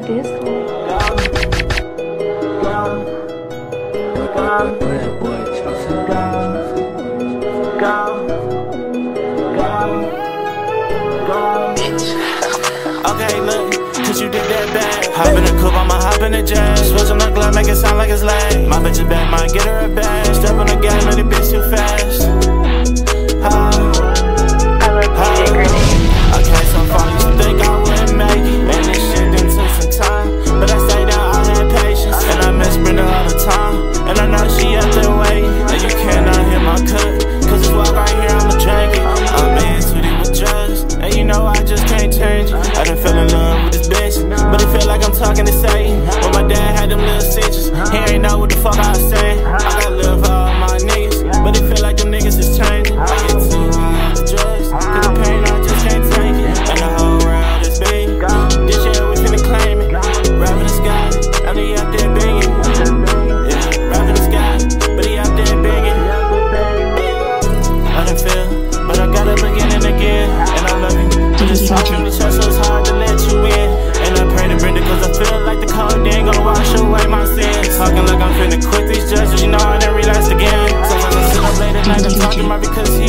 that is. Okay, look, cause you did that bad. Hop in the coupe, I'ma hop in the jet. Switch on the glove, make it sound like it's lame. My bitch is bad, might get her a bag. Just want you to try so hard to let you in. And I pray to Brenda cause I feel like the cold ain't gonna wash away my sins. Talking like I'm finna quit these judges, you know I never realized again. Sometimes I sit up late at night and talking my because he